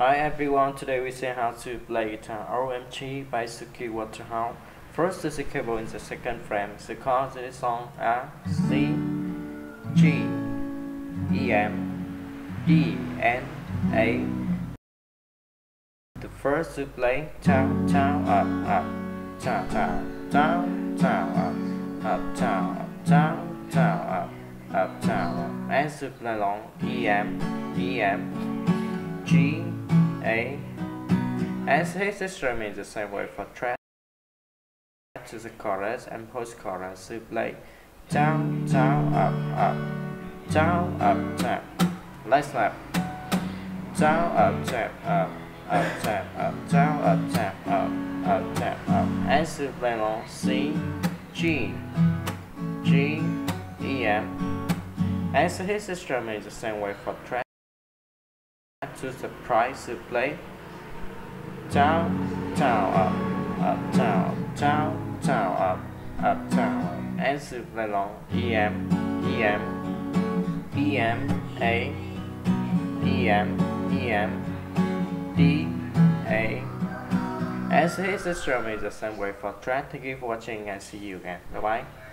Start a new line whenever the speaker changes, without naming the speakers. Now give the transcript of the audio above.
Hi everyone, today we see how to play guitar OMG by Suki Waterhouse. First is the cable in the second frame. The chords in the song are C, G, E, M, D, and A. The first to play down, down, up, up, down, down, down, down, up, up, down, up, down, down, up, up, down, up. And to play along E, M, E, M, G, a. As his instrument is the same way for track to the chorus and post chorus to play down, down, up, up, down, up, tap. Let's snap. Down, up, tap, up, up, tap, up, down, up, tap, up, up, tap, up. And to play along C, G, G, E, M. As his instrument is the same way for track to the price to play down, down, up, up, down, down, down, up, up, down, and to play along E M, E M, E M, A, E M, E M, D, A. As his instrument is the same way for track. Thank you for watching and see you again. Bye bye.